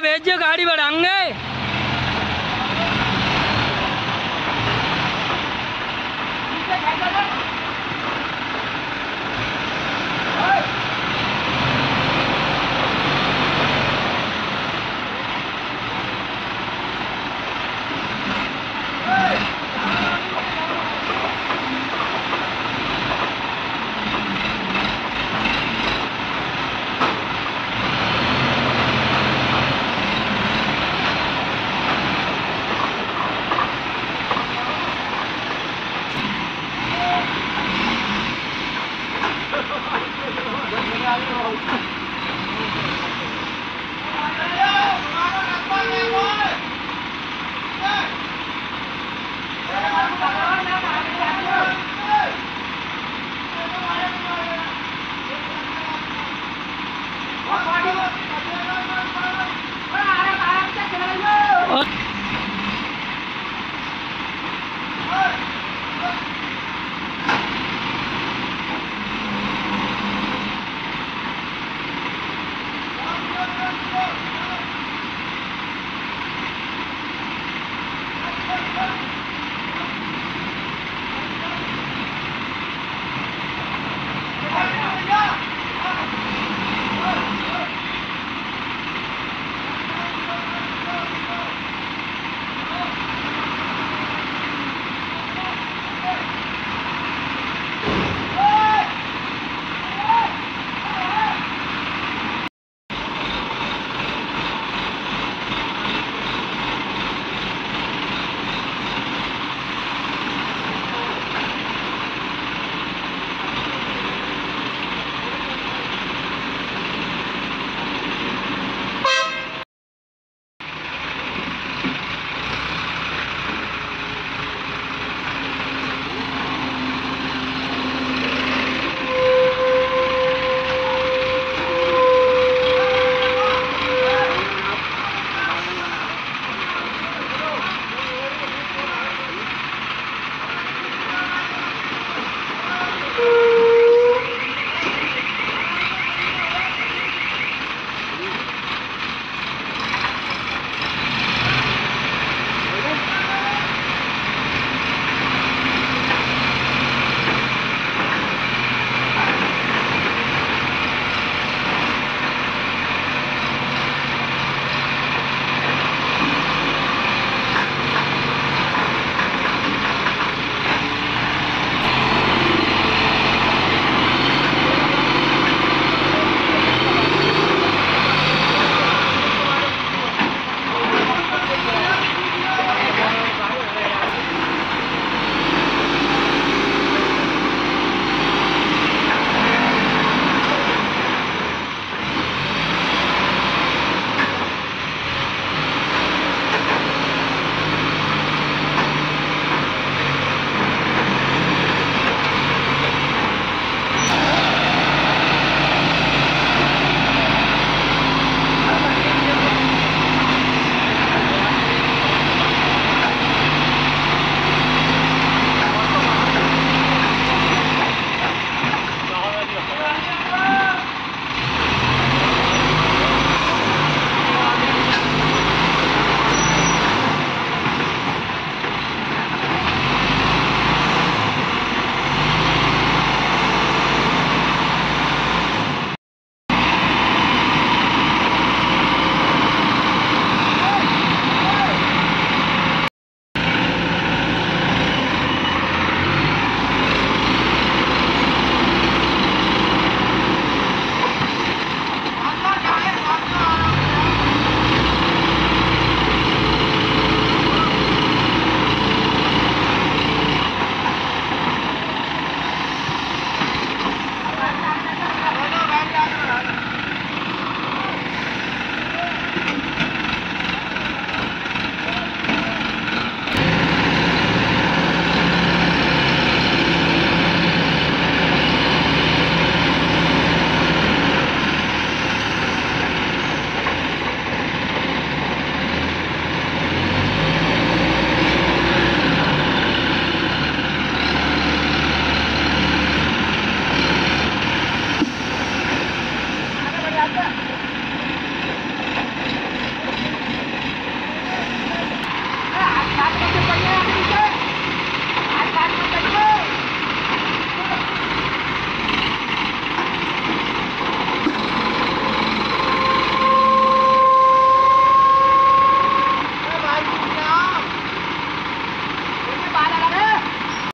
भेज गाड़ी बढ़ाएँगे